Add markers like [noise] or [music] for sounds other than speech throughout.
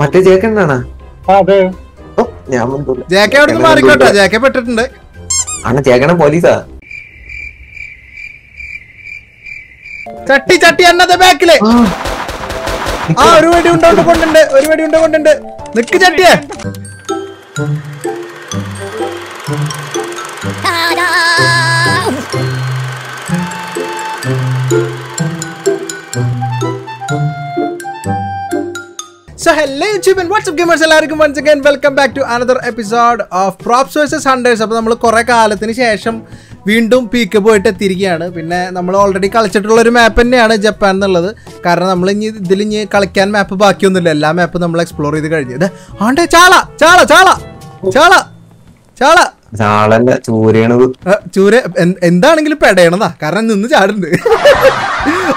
മറ്റേ ചേക്കണ്ണാണാ ആ അതെ. ഓ ഞാൻ മുണ്ടൂല. ജേക്കെ അവിടെ നിന്ന് മാറിക്കോട്ടെ ജേക്കെ പെട്ടിട്ടുണ്ട്. അണ്ണ ചേക്കണ പോലീസാ. ചട്ടി ചട്ടി അന്നത്തെ ബാക്കിൽ. ആ. ഒരു വെടി ഉണ്ടോണ്ട് കൊണ്ടുണ്ട്. ഒരു വെടി ഉണ്ടോ കൊണ്ടുണ്ട്. നിക്ക് ചട്ടിയെ. So hello YouTube and WhatsApp gamers എല്ലാവർക്കും once again welcome back to another episode of props versus hunters അപ്പോൾ നമ്മൾ കുറേ കാലത്തിന് ശേഷം വീണ്ടും പീക്ക് പോയിട്ട് എത്തിയിരിക്കുകയാണ്. പിന്നെ നമ്മൾ ഓൾറെഡി കളിച്ചിട്ടുള്ള ഒരു മാപ്പ് തന്നെയാണ് ജപ്പാൻ എന്നുള്ളത്. കാരണം നമ്മൾ ഇനി ഇതിൽ ഇനി കളിക്കാൻ മാപ്പ് ബാക്കിയൊന്നുമില്ല. എല്ലാ മാപ്പും നമ്മൾ എക്സ്പ്ലോർ ചെയ്ത് കഴിഞ്ഞത്. ആണ്ടേ ചാള ചാള ചാള ചാള ചാള. ചാളല്ല ചൂരയണത്. ചൂര എന്താണെങ്കിലും പെടയണതാ. കാരണം നിന്ന് ചാടുണ്ട്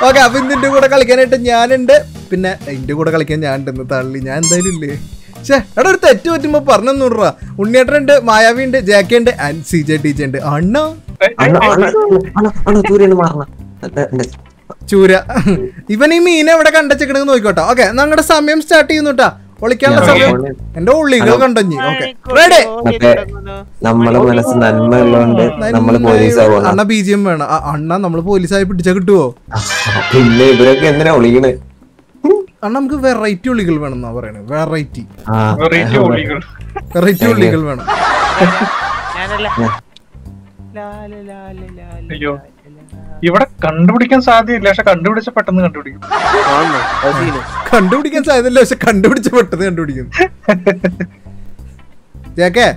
ഓക്കെ അപ്പൊ ഇന്ന് എന്റെ കൂടെ കളിക്കാനായിട്ട് ഞാനുണ്ട്. പിന്നെ എന്റെ കൂടെ കളിക്കാൻ ഞാൻ ഇന്ന് തള്ളി. ഞാൻ എന്തായാലും ഇല്ലേ? ഛേ എടാ ഒരു തെറ്റ് പറ്റുമ്പോ പറഞ്ഞു രൂപ ഉണ്ണിയേട്ടനുണ്ട് മായാവി ഉണ്ട്. ജാക്കി ഉണ്ട് and C J teacher J ഉണ്ട് അണ്ണ ചൂര. ഇവൻ ഈ മീനെ എവിടെ കണ്ടച്ചെക്കണെന്ന് നോക്കിക്കോട്ടോ. ഓക്കെ ഞങ്ങളുടെ സമയം സ്റ്റാർട്ട് ചെയ്യുന്നുട്ടാ. ഒളിക്കാനുള്ള സമയം. എന്റെ ഉള്ളികൾ കണ്ടഞ്ഞി. ഓക്കെ റെഡി നമ്മളെ മനസ്സ് നന്മ ഉള്ളതുകൊണ്ട് നമ്മൾ പോലീസ് അണ്ണ ബി ജി എം വേണം അണ്ണ നമ്മൾ പോലീസായി പിടിച്ചാ കിട്ടുവോ? പിന്നെ ഇവരൊക്കെ എന്തിനാ വിളിക്കണേ അണ്ണ നമുക്ക് വെറൈറ്റി ഉള്ളികൾ വേണം എന്നാ പറയണത് വെറൈറ്റി വെറൈറ്റി ഉള്ളികൾ വേണം. ഞാനല്ല? ഞാൻ- ലാല ലാല ലാല അയ്യോ. ഇവിടെ കണ്ടുപിടിക്കാൻ സാധ്യതയില്ല പക്ഷെ കണ്ടുപിടിച്ച പെട്ടെന്ന് കണ്ടുപിടിക്കും കണ്ടുപിടിക്കാൻ സാധ്യതയില്ല പക്ഷെ കണ്ടുപിടിച്ച പെട്ടെന്ന് കണ്ടുപിടിക്കും ജേക്കേ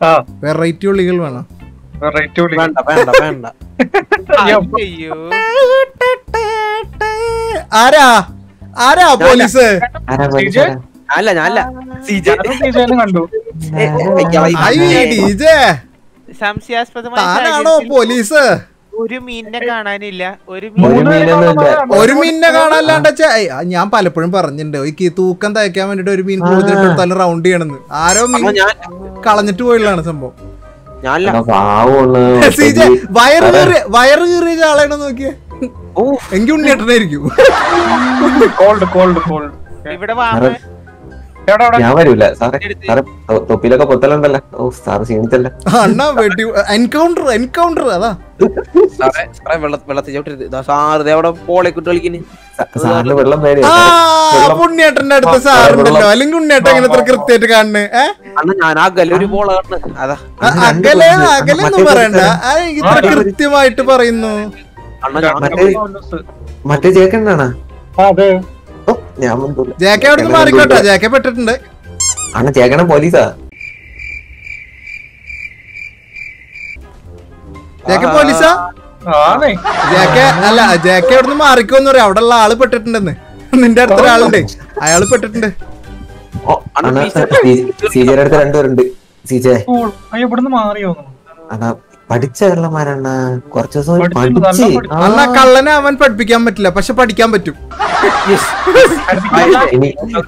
ആ വെറൈറ്റി ഉള്ളികൾ വേണം വെറൈറ്റി ഉള്ളി വേണ്ട വേണ്ട വേണ്ട അയ്യോ ആരാ ആരാ പോലീസ് ആരാ പോലീസ് CJ? അല്ല ഞാനല്ല സംശയാസ്പദമാണോ പോലീസ് ഒരു മീനിനെ കാണാനില്ല. ഒരു ഒരു മീനിനെ ആ, ഞാൻ പലപ്പോഴും പറഞ്ഞിട്ടുണ്ട്. ഈ തൂക്കം തയ്ക്കാൻ വേണ്ടിട്ട് ഒരു മീൻ കൂടുതൽ റൗണ്ട് ചെയ്യണമെന്ന്. ആരോ മീൻ ഞാൻ കളഞ്ഞിട്ട് പോയുള്ളതാണ് സംഭവം. [laughs] വയറ് കീറിയ വയറ് കീറിയ ചാളയാണോ നോക്കിയേ. ഓ. എങ്കിൽ ഉണ്ണിയേട്ടനായിരിക്കും കോൾഡ് [laughs] കോൾഡ് കോൾഡ് ഇവിടെ ഞാൻ വരൂല. സാറേ സാറേ തൊ- തൊപ്പിയിലൊക്കെ പൊത്തലുണ്ടല്ലോ. ഓ സാറ് ക്ഷീണിച്ചല്ല? അണ്ണാ വെടി എൻകൗണ്ടർ എൻകൗണ്ടർ അതാ. സാറേ സാറേ വെള്ള വെള്ളത്തിൽ ചവിട്ടരുത്. ഇതാ സാറ് ദേ അവിടെ പോളെ കുട്ടി കളിക്കുന്നു? സാറിന് വെള്ളം പേര് ആ ഉണ്ണിയേട്ടന്റെ അടുത്ത് സാറുണ്ടല്ലോ. അല്ലെങ്കിൽ ഉണ്ണിയേട്ടൻ ഇങ്ങനെ കൃത്യമായിട്ട് കാണുന്നേ. ഞാൻ അകലെ ഒരു പോള അതാ. ആ, അകലെ അകലെ ഒന്നും പറയണ്ട. ആ, ഇത്ര കൃത്യമായിട്ട് പറയുന്നു. മറ്റേ ചേക്കണ്ടാണോ അതെ. ഞാൻ. ജേക്കെ അവിടെ നിന്ന് മാറിക്കോട്ടെ ജേക്കെ പെട്ടിട്ടുണ്ട് അണ്ണ ചേക്കണ പോലീസാ ജേക്കെ പോലീസാ ജേക്കെ അല്ല ജേക്കെ അവിടെ നിന്ന് മാറിക്കോന്ന് പറയാം അവിടെ ഉള്ള ആൾ പെട്ടിട്ടുണ്ടെന്ന് നിന്റെ അടുത്ത ഒരാളുണ്ട് അയാൾ പെട്ടിട്ടുണ്ട് സീജയുടെ അടുത്ത് രണ്ടുപേരുണ്ട് സീജെ ഇവിടുന്ന് മാറിയോ അണ്ണാ പഠിച്ച കള്ളന്മാരാണ്. കുറച്ച് ദിവസം കള്ളനെ അവൻ പഠിപ്പിക്കാൻ പറ്റില്ല പക്ഷെ പഠിക്കാൻ പറ്റും.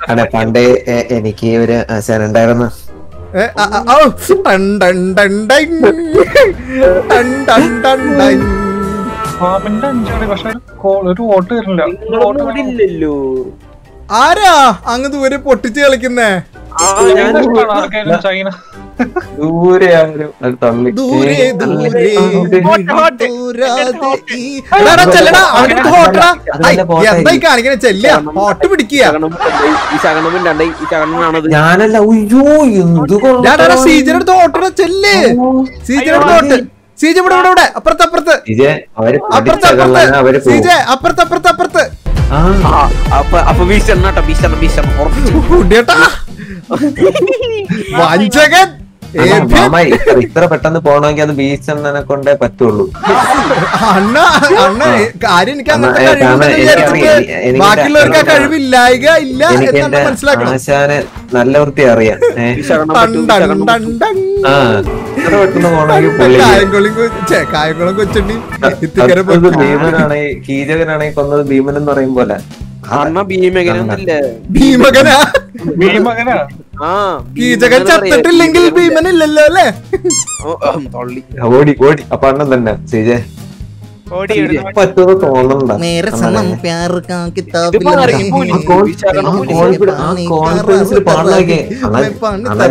അതെ പണ്ടേ എനിക്ക് ഒരു ശനുണ്ടായിരുന്നു ഏ, ആ, ആ, ഔ, ടൺ, ടൺ, ടൺ, ടൺ. ടൺ, ടൺ, ടൺ, ടൺ. പാമ്പിന്റെ അഞ്ചടി പക്ഷെ ഒരു call- ഒരു വോട്ട് തരില്ല. ഒരു vote ഇവിടെ ഇല്ലല്ലോ. ആരാ അങ്ങ് ദൂരെ പൊട്ടിച്ച് കളിക്കുന്നേ? ചൈന. ദൂരെ ആരും തള്ളി. ദൂരെ ദൂരെ. എന്തായി കാണിക്കണേ? ചെല്ലിയ ഹോട്ട് പിടിക്കുക. ഞാനല്ല അയ്യോ എന്ത് ഹോട്ടടാ ചെല്ല്. ഹോട്ട് സീജ ഇവിടെ ഇവിടെ ഇവിടെ. അപ്പുറത്ത് അപ്പുറത്ത്. അവർ അപ്പുറത്ത് പഠിച്ച അവർ അപ്പുറത്ത് സീജ അപ്പുറത്ത് അപ്പുറത്ത് അപ്പുറത്ത്. അപ്പൊ വീശണം കേട്ടോ വീശണം വീശണം [laughs] വഞ്ചകൻ. മാമ ഇത്ര ഇത്ര പെട്ടെന്ന് പോണമെങ്കിൽ അത് ബീച്ച് എന്നെ കൊണ്ടേ പറ്റുള്ളൂ. അണ്ണ അണ്ണ കാര്യം എനിക്ക് അങ്ങനത്തെ കഴിവുണ്ടെന്ന് വിചാരിച്ചിട്ട് ബാക്കിയുള്ളവർക്ക് ആ കഴിവില്ലായിക ഇല്ല എനിക്ക് എന്നാണ് എന്റെ മനസ്സിലാക്കണം. ആശാനെ നല്ല വൃത്തി അറിയാം. ഏ. ആ. ഇത്ര പെട്ടെന്ന് പോകണമെങ്കിൽ പുള്ളി കായംകുളം കൊ- ഛെ, കായംകുളം കൊച്ചുണ്ടി ഇത്തിക്കര അത് ഭീമനാണെങ്കിൽ കീചകനാണെങ്കിൽ കൊന്നത് ഭീമൻ എന്ന് പറയും പോലെ അണ്ണ ഭീമകനൊന്നുമില്ലേ ഭീമകനാ? ഭീമകനാ? കീചകൻ ചത്തിട്ടില്ലെങ്കിൽ ഭീമനില്ലല്ലോ അല്ലേ? ഓ, തള്ളി. ഓടി ഓടി. അപ്പൊ അണ്ണൻ തന്നെ തോന്നണ്ട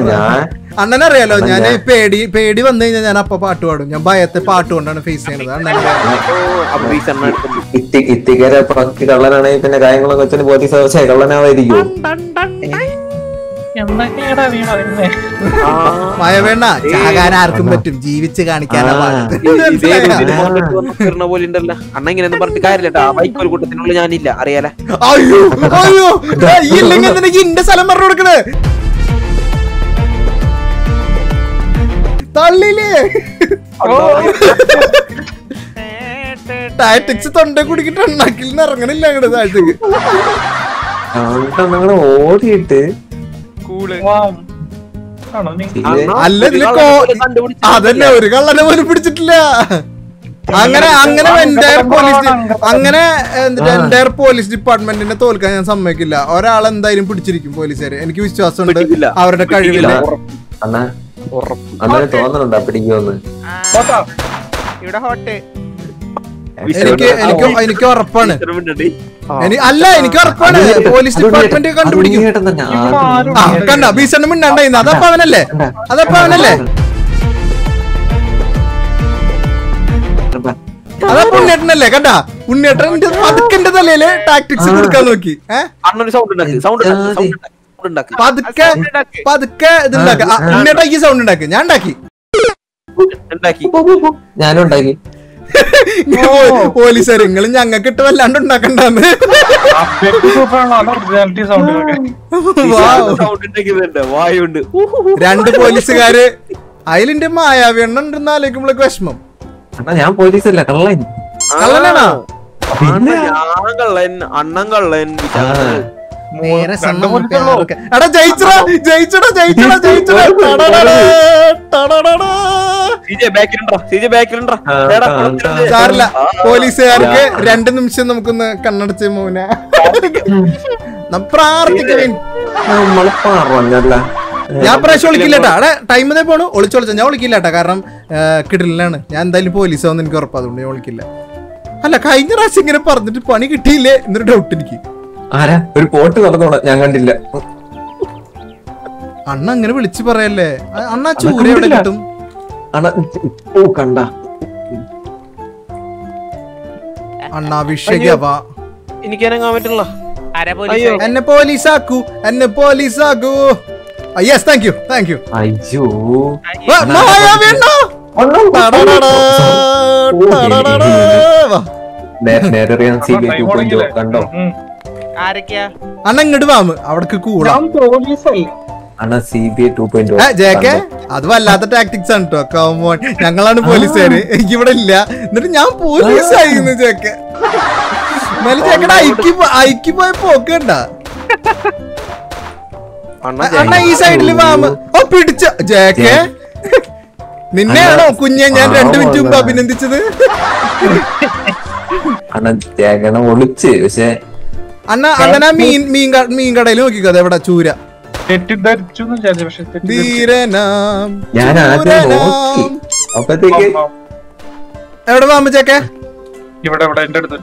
ഞാൻ അണ്ണനറിയാലോ അണ്ണാ ഞാൻ പേടി പേടി വന്നു കഴിഞ്ഞാൽ ഞാൻ അപ്പൊ പാട്ട് പാടും. ഞാൻ ഭയത്തെ പാട്ട് കൊണ്ടാണ് ഫേസ് ചെയ്യണത് ഇത്തിക്കര കള്ളനാണെങ്കിൽ പിന്നെ കാര്യങ്ങളൊക്കെ വെച്ചാൽ പോലീസ് കള്ളനാവായിരിക്കും മയ വേണ്ട. ചാകാൻ ആർക്കും പറ്റും. ജീവിച്ച് കാണിക്കാനാ പോലെ ഉണ്ടല്ലോ. അണ്ണ ഇങ്ങനെ ഒന്നും പറഞ്ഞിട്ട് കാര്യമില്ല ആ ബൈക്ക് ഒരു കൂട്ടത്തിനുള്ളിൽ ഞാനില്ല. അറിയാലേ? അയ്യോ അയ്യോ. ഈ [laughs] ഇല്ലെങ്കിൽ നിനക്ക് ഇന്റെ സ്ഥലം പറഞ്ഞു കൊടുക്കണേ? തള്ളില്ലേ? ടാറ്റിക്സ് തൊണ്ട കുടിക്കിട്ട് ഉണ്ടാക്കിൽ നിന്ന് ഇറങ്ങണില്ല അങ്ങോട്ട് താഴത്തേക്ക്. ഓടിയിട്ട് കൂൾ അല്ല ഇതിൽ അതന്നെ ഒരു കള്ളനെ പോലും പിടിച്ചിട്ടില്ല. അങ്ങനെ അങ്ങനെ എന്റയർ പോലീസ് അങ്ങനെ എന്റയർ പോലീസ് ഡിപ്പാർട്ട്മെന്റിനെ തോൽക്കാൻ ഞാൻ സമ്മതിക്കില്ല. ഒരാൾ എന്തായാലും പിടിച്ചിരിക്കും പോലീസുകാര്. എനിക്ക് വിശ്വാസമുണ്ട്. അവരുടെ കഴിവില്ല പിടിക്കുമെന്ന്. ഇവിടെ ഹോട്ട്. എനിക്ക് എനിക്ക് എനിക്ക് ഉറപ്പാണ്. അല്ല എനിക്ക് ഉറപ്പാണ്. പോലീസ് ഡിപ്പാർട്ട്മെന്റ് കണ്ടുപിടിക്കും. കണ്ട? ഭീഷണി മിണ്ടാണ്ടായിരുന്നു അതപ്പോ അവനല്ലേ? അതപ്പോ അവനല്ലേ? അതപ്പോ ഉണ്ണിയേട്ടനല്ലേ? കണ്ട? ഉണ്ണിയേട്ടൻ പതുക്കെന്റെ തലയിൽ ടാക്ടിക്സ് കൊടുക്കാൻ നോക്കി. പതുക്കെ പതുക്കെ ഇതുണ്ടാക്ക. ഉണ്ണിയേട്ടൻ ഈ സൗണ്ട് ഉണ്ടാക്കി. ഞാൻ ഉണ്ടാക്കി. ഞാനും ഉണ്ടാക്കി പോലീസുകാർ നിങ്ങൾ ഞങ്ങൾക്ക് ഇട്ട് വല്ലാണ്ട് ഉണ്ടാക്കണ്ടെന്ന്. രണ്ട് പോലീസുകാര് അതിലിന്റെ മായാവി എണ്ണ ഉണ്ടെന്ന് ആലോചിക്കുമ്പോഴേക്ക് വിഷമം. അണ്ണാ ഞാൻ പോലീസല്ല കള്ളൻ. കള്ളനാണോ? അണ്ണൻ കള്ളൻ. എടാ ജയിച്ചടാ ജയിച്ചടാ ജയിച്ചടാ ജയിച്ചടാ. സാറില്ല പോലീസുകാർക്ക് രണ്ടു നിമിഷം നമുക്കൊന്ന് കണ്ണടച്ച് മോനെ. ഞാൻ പ്രാവശ്യം ഒളിക്കില്ലട്ടാ അവിടെ ടൈം ഇതേ പോണു. ഒളിച്ചൊളിച്ച ഞാൻ ഒളിക്കില്ലട്ടാ കാരണം കിടിലാണ് ഞാൻ എന്തായാലും പോലീസ് ആവുന്ന എനിക്ക് ഉറപ്പാ. അതുകൊണ്ട് ഞാൻ ഒളിക്കില്ല അല്ല കഴിഞ്ഞ പ്രാവശ്യം ഇങ്ങനെ പറഞ്ഞിട്ട് പണി കിട്ടിയില്ലേ? എന്നൊരു ഡൗട്ട് എനിക്ക്. ആരാ? ഒരു പോട്ട് നടന്നോളാം. ഞാൻ കണ്ടില്ല. അണ്ണ അങ്ങനെ വിളിച്ചു പറയല്ലേ? അണ്ണാ ചൂര എവിടെ കിട്ടും? കണ്ട. അണ്ണാഭിഷേകവാ പറ്റില്ല എന്നെ പോലീസാക്കൂ എന്നെ പോലീസാക്കൂ. Yes thank you thank you അയ്യോ. അണ്ണ ഇങ്ങോട്ട് വാമ് അവിടക്ക് കൂടാം. പോലീസല്ല. അത് വല്ലാത്ത ടാക്ടിക്സ് ആണ് കേട്ടോ കൗമോൺ ഞങ്ങളാണ് പോലീസുകാര്. എനിക്ക് ഇവിടെ ഇല്ല എന്നിട്ട് ഞാൻ പോലീസായിരുന്നു ജേക്കെ എന്നാലും ചേക്കടെ ഐക്യ ഐക്യ പോയ പോക്ക് കണ്ട? അണ്ണൻ അണ്ണ ഈ സൈഡിൽ വാമ ഓ പിടിച്ച ജേക്കെ നിന്നെയാണോ കുഞ്ഞെ ഞാൻ രണ്ടു മിനിറ്റ് മുമ്പ് അഭിനന്ദിച്ചത്? ഒളിച്ച്. പക്ഷെ അണ്ണ അണ്ണനാ മീൻ മീൻ മീൻ കടയിൽ നോക്കിക്കോ അതെവിടെ ചൂര. തെറ്റിദ്ധരിച്ചു പക്ഷെ. ധീരനാം ഞാൻ. അപ്പത്തേക്ക്. എവിടെ വാമ ഇവിടെ ഇവിടെ എന്റെ അടുത്ത്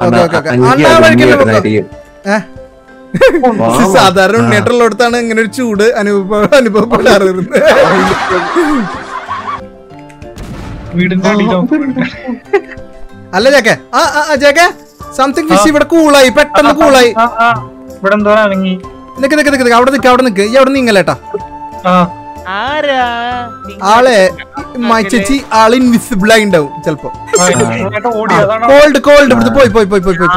അണ്ണാ ഓക്കേ, ഓക്കേ. അണ്ണാ വഴിക്കല്ലേ പോക്കോ? ഉണ്ണിയേട്ടനായിരിക്കും. ഏ? ഇങ്ങനെ ഒരു ചൂട് അനുഭവ അനുഭവപ്പെടാറുണ്ട് വീടിന്റെ അടിയിലോ അല്ല ചേക്കെ ആ ചേക്കെ സംതിങ് ഫിഷ് ഇവിടെ കൂളായി പെട്ടെന്ന് കൂളായി. ഇവിടെ എന്തോ നിക്ക് നിക്ക് നിക്ക് നിക്ക്, അവിടെ നിക്ക് അവിടെ നിക്ക്. ഈ അവിടെ നീങ്ങലേട്ടാ. ആ. ആരാ? ആളെ ചേച്ചി ആൾ ഇൻവിസിബിൾ ആയി ഉണ്ടാവും ചെലപ്പോ കോൾഡ് കോൾഡ് ഇവിടുത്തെ പോയി പോയി പോയി പോയി പോയി.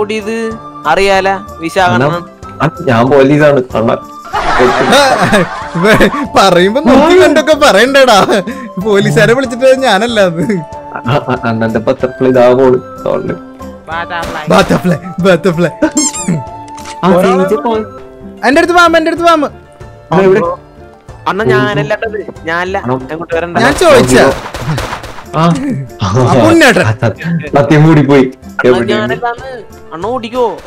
ഓടിയത്? അറിയാല വിശാഖൻ ഞാൻ പോലീസാണ്. പറയുമ്പോ നോക്കി കണ്ടൊക്കെ പറയണ്ടേടാ. പോലീസുകാരെ വിളിച്ചിട്ട് ഞാനല്ല അത്. അന്നത്തെ ബട്ടർഫ്ലൈ ബട്ടർഫ്ലൈ പത്രത്തിൽ എന്റെ അടുത്ത് പാമ്പ് എന്റെ അടുത്ത് പാമ്പ്. അണ്ണ ഞാനല്ലട്ടത് ഞാനല്ല എങ്ങോട്ട് വരണ്ട. ഞാൻ ചോദിച്ച. സത്യം- കൂടി പോയി അണ്ണ ഓടിക്കോ.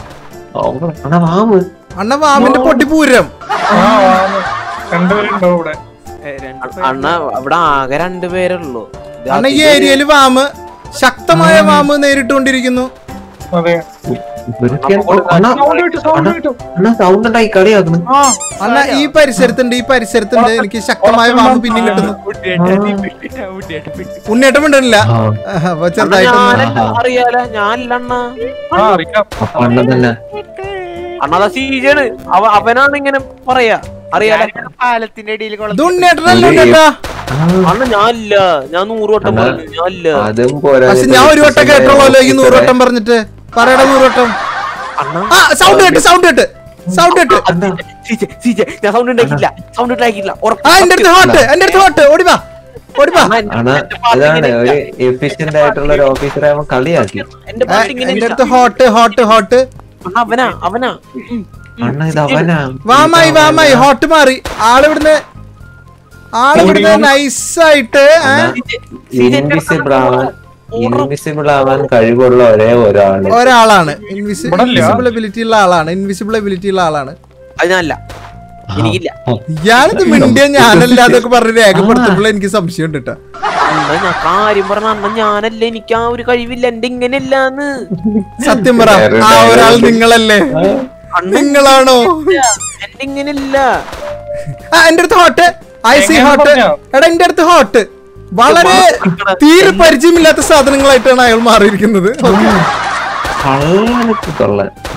ഓ, അണ്ണാ വാമ്. അണ്ണ വാമിന്റെ പൊട്ടി പൂരം. അണ്ണ ഇവിടെ ആകെ രണ്ടുപേരുള്ളൂ അണ്ണ ഈ ഏരിയയിൽ വാമ്. ശക്തമായ പാമ്പ് നേരിട്ടുകൊണ്ടിരിക്കുന്നു. അതെ. സൗണ്ട് ഉണ്ടായി കളിയാക്കുന്നു അണ്ണ ഈ പരിസരത്തുണ്ട് ഈ പരിസരത്തുണ്ട്. എനിക്ക് ശക്തമായ വാമ്പ് പിന്നെയും കിട്ടുന്നു. ഉണ്ണിയേട്ടം ഉണ്ടല്ല അവനാണ് ഇങ്ങനെ പറയാ. അറിയാലോ? പാലത്തിന്റെ ഉണ്ണിയേട്ടനല്ല അണ്ണ ഞാനില്ല. ഞാൻ നൂറ് വട്ടം. പറഞ്ഞു. ഞാനില്ല. ഞാൻ ഒരു വട്ടം കേട്ടോളോ ഈ നൂറ് വട്ടം പറഞ്ഞിട്ട്. പറയടാ അണ്ണാ. ആ സൗണ്ട് കേട്ട് സൗണ്ട് കേട്ട്. സൗണ്ട് കേട്ട്. സീജ സീജ ഞാൻ സൗണ്ട് ഉണ്ടാക്കിയില്ല സൗണ്ട് ഉണ്ടാക്കിയില്ല ആ എന്റെ അടുത്ത് ഹോട്ട് എന്റെ അടുത്ത് ഹോട്ട് ഓടിവാ ഓടിവാ അതാണ് ഒരു എഫിഷ്യന്റ് ആയിട്ടുള്ള ഒരു ഓഫീസറെ അവൻ കളിയാക്കി. എന്റെ അടുത്ത് ഹോട്ട് ഹോട്ട് ഹോട്ട് അണ്ണാ അവനാ അവനാ. ഉം. അണ്ണ ഇത് അവനാ. വാമായി വാമായി ഹോട്ട് മാറി. ആളിവിടുന്ന് ആളിവിടുന്ന് നൈസായിട്ട് ഇൻവിസിബിൾ ആവാൻ ഇൻവിസിബിൾ ആവാൻ കഴിവുള്ള ഒരേ ഒരാളാണ്. ഒരാളാണ്. ഇൻവിസിബിൾ എബിലിറ്റി ഉള്ള ആളാണ്. ഇൻവിസിബിൾ എബിലിറ്റി ഉള്ള ആളാണ് അതിനല്ല എനിക്കില്ല. ഇയാളിത് മിണ്ടിയ ഞാനല്ല അതൊക്കെ പറഞ്ഞ് രേഖപ്പെടുത്തുമ്പോൾ എനിക്ക് സംശയം ഉണ്ട് കേട്ടോ. കാര്യം പറഞ്ഞ ഞാനല്ല. എനിക്ക് ആ ഒരു കഴിവില്ല. എന്റെ ഇങ്ങനെയല്ലാന്ന്. സത്യം പറ. ആ ഒരാൾ നിങ്ങളല്ലേ? നിങ്ങളാണോ? ഇല്ല. എന്റെ ഇങ്ങനെയല്ല. ആ എന്റെ അടുത്ത് ഹോട്ട് ഐ സി ഹോട്ട് എടാ എന്റെ അടുത്ത് ഹോട്ട് വളരെ തീരെ പരിചയമില്ലാത്ത സാധനങ്ങളായിട്ടാണ് അയാൾ മാറിയിരിക്കുന്നത്.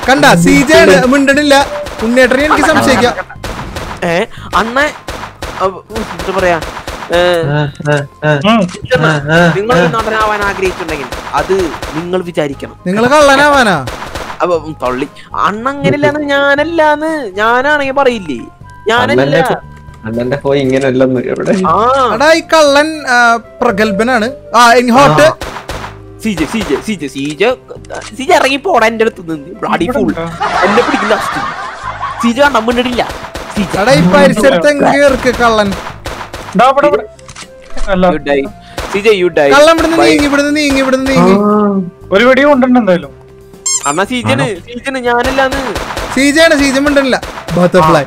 കണ്ട സീജയാണ് മിണ്ടണില്ല. ഉണ്ണേട്ടനെ എനിക്ക് സംശയിക്കാം. ഏ എന്താ പറയാ നിങ്ങൾ നടനാവാൻ ആഗ്രഹിച്ചിട്ടുണ്ടെങ്കിൽ അത് നിങ്ങൾ വിചാരിക്കണം. നിങ്ങൾ കള്ളനാവാനാ? അപ്പൊ തള്ളി. അണ്ണ അങ്ങനെയല്ലാന്ന് ഞാനല്ലാന്ന് ഞാനാണെങ്കിൽ പറയില്ലേ? ഞാനല്ല. അണ്ണന്റെ പോയി എവിടെ? ഈ കള്ളൻ പ്രഗത്ഭനാണ്. ആ ഹോട്ട് സീജ സീജ സീജ സീജ സീജ ഇറങ്ങി പോടാ എന്റെ അടുത്ത് നിന്ന്. ബ്ലാഡി ഫുൾ എന്നെ പിടിക്കില്ല സീജ കണ്ട മുന്നിട്ടില്ല സീജ. ഈ പരിസരത്ത് എങ്കേർക്ക് കള്ളൻ? സീജ യു ഡൈ ഇവിടുന്ന് നീങ്ങി ഇവിടുന്ന് നീങ്ങി ഇവിടുന്ന് നീങ്ങി. ഒരു അണ്ണ സീജന് സീജന് ഞാനല്ലാന്ന്. സീജയാണ് സീജ മിണ്ടണില്ല. ബട്ടർഫ്ലൈ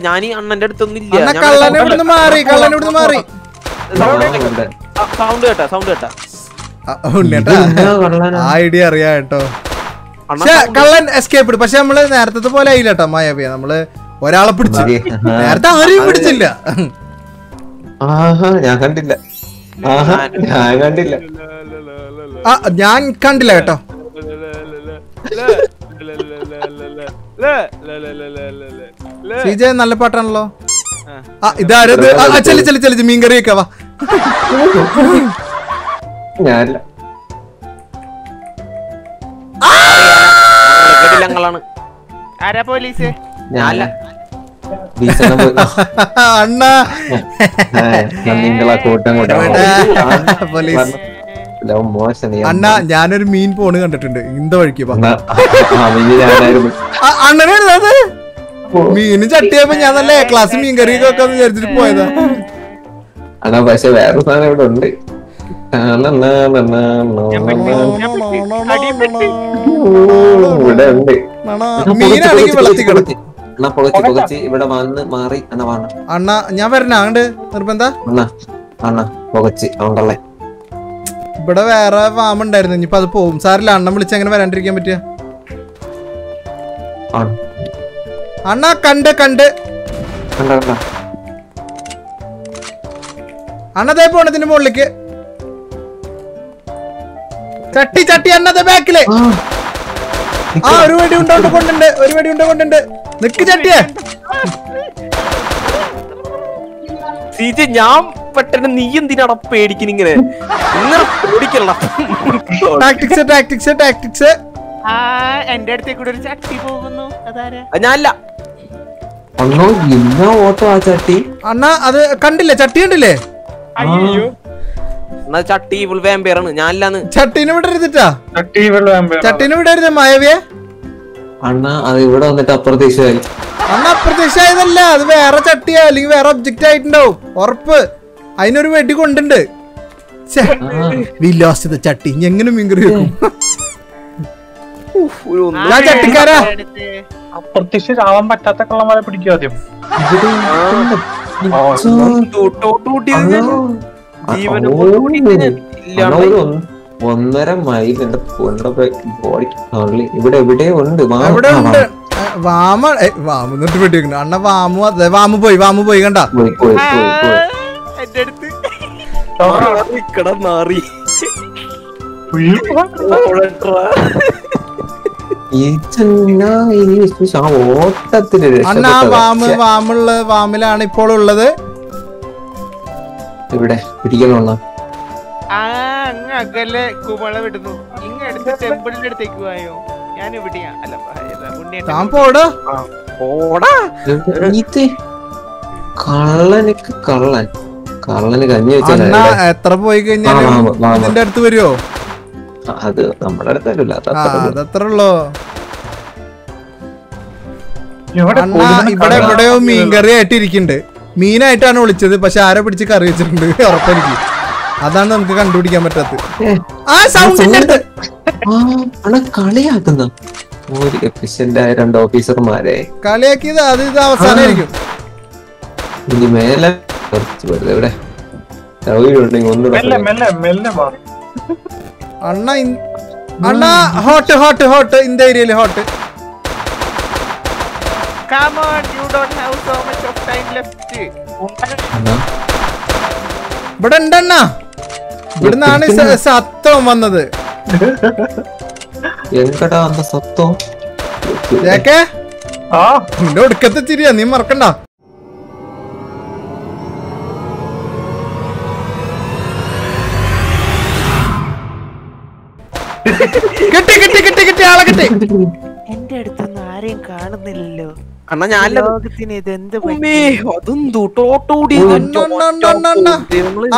ഞാൻ അണ്ണന്റെ അടുത്തൊന്നും ഇല്ല കള്ളൻ ഇവിടുന്ന് മാറി കള്ളൻ ഇവിടുന്ന് മാറി സൗണ്ട് കേട്ടാ സൗണ്ട് കേട്ടാ ഐഡിയ അറിയാ കേട്ടോ പക്ഷെ കള്ളൻ എസ്കേപ്പ് ഇടും പക്ഷെ നമ്മൾ നേരത്തെ പോലെ ആയില്ല കേട്ടോ മായാവിയ നമ്മൾ ഒരാളെ പിടിച്ചു നേരത്തെ ആരെയും പിടിച്ചില്ല ആഹാ ഞാൻ കണ്ടില്ല ആഹാ ഞാൻ കണ്ടില്ല ആ ഞാൻ കണ്ടില്ല കേട്ടോ സീജ നല്ല പാട്ടാണല്ലോ. ആ. ഇതാരത് ചെല്ലി ചെല്ലി ചെല്ലി മീൻ കറി വെക്കാ വാ. ഞാനില്ല. ആരാ പോലീസ്? ഞാനില്ല. അണ്ണ. നിങ്ങളാ കൂട്ടം കൂട്ടം പോലീസ്. അണ്ണ ഞാനൊരു മീൻ പോണ് കണ്ടിട്ടുണ്ട്. ഇന്ത വഴിക്ക് വാ. അണ്ണാ, ആ, ഞാനായിരുന്നു ആ, അണ്ണനായിരുന്നു അത് മീനും ചട്ടിയപ്പോ ഞാൻ നല്ല ക്ലാസ് മീൻ കറി ഒക്കെ വിചാരിച്ചിട്ട് പോയതാ. അണ്ണാ പക്ഷെ വേറെ സാധനം ഇവിടെ ഉണ്ട്. ഇവിടെ ഉണ്ട്. മീനാണെങ്കിൽ വെള്ളത്തിൽ കിടക്കും. അണ്ണാ പുകച്ച് പുകച്ച് ഇവിടെ വന്ന് മാറി അണ്ണ വാണ അണ്ണ. ഞാൻ വരണ അങ്ങണ്ട് നിർബന്ധ? അണ്ണാ അണ്ണ പുകച്ച് കള്ളേ ഇവിടെ വേറെ ഫാം ഉണ്ടായിരുന്നു. ഇനിയിപ്പോ അത് പോകും സാറില്ല അണ്ണൻ വിളിച്ച് അങ്ങനെ വരാണ്ടിരിക്കാൻ പറ്റിയ അണ്ണ കണ്ട് കണ്ട്. കണ്ട കണ്ട അണ്ണതേ പോണതിന്റെ മുകളിലേക്ക്. ചട്ടി ചട്ടി അണ്ണതേ ബാക്കിൽ ആ ഒരു വെടി ഉണ്ടോണ്ട് കൊണ്ടുണ്ട്. ഒരു വെടി ഉണ്ടോ കൊണ്ടുണ്ട്. നിക്ക് ചട്ടിയെ. സീജ ഞാൻ പെട്ടെന്ന് നീ എന്തിനാണ് പേടിക്കുന്ന ഇങ്ങനെ? ഇങ്ങനെ പേടിക്കണ ടാക്ടിക്സ് ടാക്ടിക്സ് ടാക്ടിക്സ് ആ എന്റെ അടുത്തേക്ക് കൂടെ ഒരു ചട്ടി പോകുന്നു. അതാരാ? ഞാനല്ല. അണ്ണോ ഇന്ന ഓട്ടോ ആ ചട്ടി? അണ്ണ അത് കണ്ടില്ലേ? ചട്ടി കണ്ടില്ലേ? അയ്യോ. എന്നാ ചട്ടി ഇവൾ വേമ്പേറാണ് ഞാനല്ലാന്ന്. ചട്ടീനെ വിടരുതിട്ടാ? ചട്ടി വെള്ളം വേമ്പേ. ചട്ടീനെ വിടരുത് മായവിയെ അണ്ണ അത് ഇവിടെ വന്നിട്ട് അപ്രതീക്ഷിതമായി അണ്ണ അപ്രത്യക്ഷമായതല്ല. അത് വേറെ ചട്ടിയാ അല്ലെങ്കിൽ വേറെ ഒബ്ജക്റ്റ് ആയിട്ടുണ്ടാവും. ഉറപ്പ്. അതിനൊരു വെടി കൊണ്ടുണ്ട്. വില്ലാസിത ചട്ടി. എങ്ങനെ മീൻകറി വെക്കും? ഒരു ഒന്ന് ഞാൻ ചട്ടിക്കാരാ? അപ്രത്യക്ഷരാവാൻ പറ്റാത്ത കള്ളന്മാരെ പിടിക്കും ആദ്യം? ഒന്നര മൈൽ എന്റെ ബോഡിക്ക് ഇവിടെ എവിടെ ഉണ്ട്. വാമ വാമ എന്നിട്ട് വെട്ടിക്കുന്നു അണ്ണ വാമു അതെ വാമു പോയി വാമു പോയി കണ്ട? പോയി പോയി പോയി പോയി. എന്റെ അടുത്ത്. നിക്കട നാറി. ഈ ചെന്നാ ഈ വിശ്വസിച്ച് ആ ഓട്ടത്തിന് അണ്ണ വാമ് വാമുള്ള വാമിലാണ് ഇപ്പോൾ ഉള്ളത്. ഇവിടെ അങ്ങ് അകലെ കുമള വിടുന്നു. ടെമ്പിളിന്റെ അടുത്തേക്ക് പോയോ? ഞാൻ ഇവിടെയാ അല്ല താൻ പോടോ. പോടാ. കള്ളനക്ക് കള്ളൻ. കള്ളന് കഞ്ഞി വെച്ചാൽ എത്ര പോയി കഴിഞ്ഞാലും. ഇതിന്റെ അടുത്ത് വരുമോ അത് നമ്മുടെ അതത്ര ഉള്ളോ. പോകുന്നു ഇവിടെ എവിടെയോ മീൻകറി ആയിട്ട് ഇരിക്കുന്നുണ്ട് മീനായിട്ടാണ് വിളിച്ചത് പക്ഷെ ആരെ പിടിച്ച് കറി വെച്ചിട്ടുണ്ട് ഉറപ്പെനിക്ക് അതാണ് നമുക്ക് കണ്ടുപിടിക്കാൻ പറ്റാത്തത്. ആ സൗണ്ടിന്റെ അടുത്ത് കളിയാക്കുന്ന. ഒരു എഫിഷ്യന്റ് ആയ രണ്ട് ഓഫീസർമാരെ കളിയാക്കിയത് അത് ഇത് അവസാനമായിരിക്കും. ഇനി മേലെ കുറച്ച് വെറുതെ ഇവിടെ. മെല്ലെ മാറി. അണ്ണ അണ്ണ ഹോട്ട് ഹോട്ട് ഹോട്ട് ഇന്ത ഏരിയയിൽ hot Come on, you don't have so much of time left. അണ്ണാ, ഇവിടെ ഉണ്ടണ്ണ. ഇവിടുന്നാണ് സത്വം വന്നത്. എങ്കടാ സത്വം? ഒടുക്കത്തെ ചിരിയാ നീ മറക്കണ്ട. കിട്ടി? എന്റെ അടുത്തൊന്നും ആരെയും കാണുന്നില്ലല്ലോ. അണ്ണാ ഞാൻ.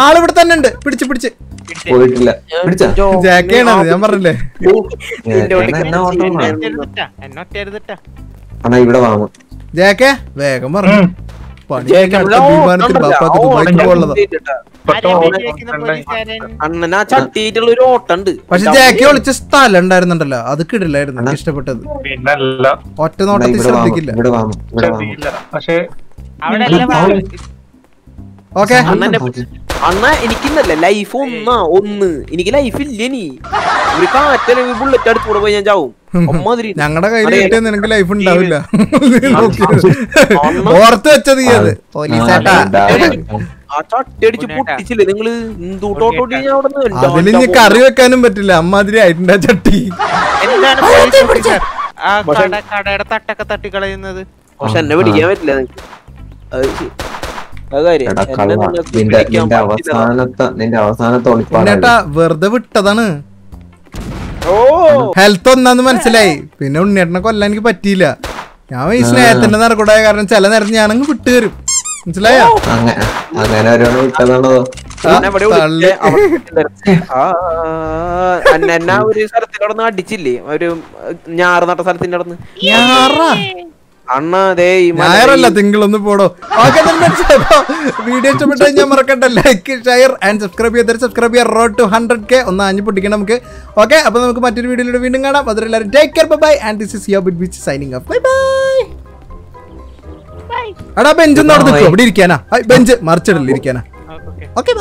ആളിവിടെ തന്നെ ഉണ്ട്. പിടിച്ച് പിടിച്ച്. പോയിട്ടില്ല. പിടിച്ചാ? ജാക്കയാണത് ഞാൻ പറഞ്ഞില്ലേ? അണ്ണാ ഇവിടെ വാങ്ങും ജാക്കേ വേഗം പറഞ്ഞു. പണി വിമാനത്തിൽ ബാപ്പാക്ക് ദുബായിക്ക് പോകാനുള്ളതാ. അണ്ണനാ ചട്ടിയിട്ടുള്ള ഒരു ഓട്ടുണ്ട്. പക്ഷെ ജാക്കി ഒളിച്ച സ്ഥലം ഉണ്ടായിരുന്നുണ്ടല്ലോ അത് കിടില്ലായിരുന്നു എനിക്ക് ഇഷ്ടപ്പെട്ടത്. പിന്നല്ല. ഒറ്റ നോട്ടത്തിൽ ശ്രദ്ധിക്കില്ല. ഓക്കെ. അണ്ണ എനിക്കിന്നല്ല ലൈഫ് ഒന്നാ ഒന്ന്. എനിക്ക് ലൈഫ് ഇല്ല നീ ഒരു കാറ്റ ബുള്ളറ്റ് അടുത്ത് കൂടെ പോയി ഞാൻ ചാവും. ഞങ്ങളുടെ കയ്യിൽ. കിട്ടിയ നിനക്ക് ലൈഫ് ഉണ്ടാവില്ല. ഓർത്ത് വെച്ചത് ഈ ഇനി കറി വെക്കാനും പറ്റില്ല. അമ്മാതിരി ആയിട്ടുണ്ട് ആ ചട്ടി. കടയുടെ തട്ടൊക്കെ തട്ടിക്കളയുന്നത്. പക്ഷെ എന്നെ പിടിക്കാൻ പറ്റില്ല വെറുതെ വിട്ടതാണ്. ഓ! ഹെൽത്ത് ഒന്നാന്ന് മനസ്സിലായി. പിന്നെ ഉണ്ണിയേട്ടനെ കൊല്ലാൻ എനിക്ക് പറ്റിയില്ല. ഞാൻ ഈ സ്നേഹത്തിന്റെ നടക്കൂടായ കാരണം ചില നേരത്ത് ഞാനങ്ങ് വിട്ട് തരും മനസ്സിലായോ? അങ്ങനെ അങ്ങനെ ഒരാൾ വിട്ടതാണോ? എന്നെ ഒരു സ്ഥലത്തിന്റെ അവിടെ അടിച്ചില്ലേ? ഒരു ഞാറ് നട്ട സ്ഥലത്തിന്റെ അവിടെ നിന്ന്. ഞാറാ? അണ്ണ ഈ മല- ഞായറല്ല തിങ്കളൊന്ന് പോടോ. ഓക്കെ വീഡിയോ ഇഷ്ടപ്പെട്ടു കഴിഞ്ഞാൽ മറക്കണ്ട. ലൈക്ക് ഷെയർ ആൻഡ് സബ്സ്ക്രൈബ് ചെയ്തിട്ട് സബ്സ്ക്രൈബ് ചെയ്യാൻ റോഡ് ടു ഹൺഡ്രഡ് കെ ഒന്ന് അഞ്ഞു പൊട്ടിക്കണം നമുക്ക്. ഓക്കെ അപ്പൊ നമുക്ക് മറ്റൊരു വീഡിയോയിലൂടെ വീണ്ടും കാണാം. അതിലെല്ലാവരും take care bye and this is yo bit witch signing off bye bye എടാ ബെഞ്ച് ഒന്നും അവിടെ നിൽക്കും. ഇവിടെ ഇരിക്കാനാ. ബെഞ്ച്. മറിച്ചിടൽ ഇരിക്കാനാ. ഓക്കെ.